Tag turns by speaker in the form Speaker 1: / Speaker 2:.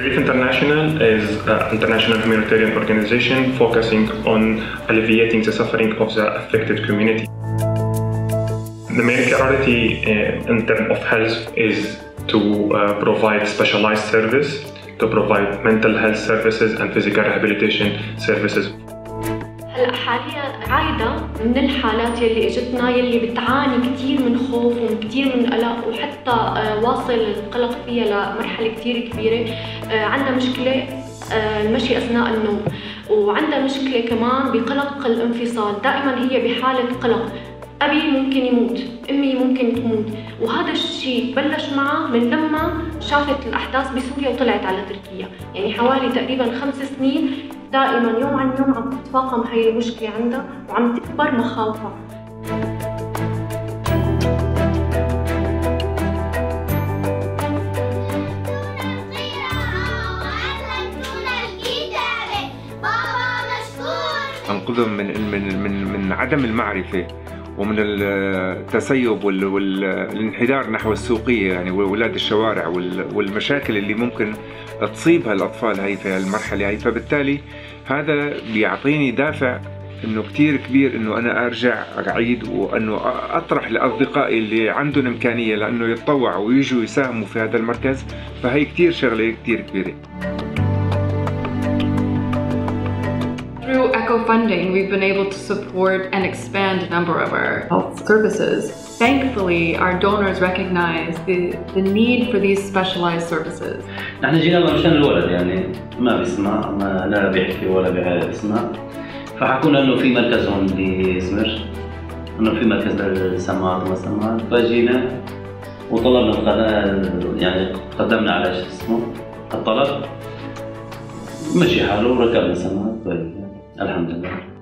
Speaker 1: Relief International is an international humanitarian organization focusing on alleviating the suffering of the affected community. The main priority uh, in terms of health is to uh, provide specialized service, to provide mental health services and physical rehabilitation services.
Speaker 2: هلا حاليا عايدة من الحالات يلي إجتنا يلي بتعاني كثير من خوف وكثير من قلق وحتى آه، واصل القلق فيها لمرحلة كثير كبيرة. آه، عندها مشكلة آه، المشي أثناء النوم وعندها مشكلة كمان بقلق الانفصال. دائما هي بحالة قلق. أبي ممكن يموت أمي ممكن تموت وهذا الشيء بلش معها من لما شافت الأحداث بسوريا وطلعت على تركيا. يعني حوالي تقريبا خمس سنين دائما يوم عن يوم عم تتفاقم هاي المشكلة عندها وعم تكبر مخاوفها.
Speaker 3: انقذهم من من من من عدم المعرفة. ومن التسيب والانحدار نحو السوقية يعني وولاد الشوارع والمشاكل اللي ممكن تصيب هالاطفال هاي في المرحله هاي فبالتالي هذا بيعطيني دافع إنه كثير كبير إنه أنا أرجع أعيد وإنه أطرح لأصدقائي اللي عندهم إمكانية لأنه يتطوعوا ويجوا يساهموا في هذا المركز. فهي كثير شغلة كثير كبيرة.
Speaker 4: Through Echo Funding, we've been able to support and expand a number of our health services. Thankfully, our donors recognize the, the need for these specialized services.
Speaker 5: نحن جينا مشان الولد يعني ما بيسمع ما لا بيحكي ولا بيسمع فحكونا انه في مركز هون بسمر انه في مركز للسماعات وما سماعات فجينا وطلبنا يعني قدمنا على شو اسمه الطلب مشي حاله وركبنا سماعات الحمد لله.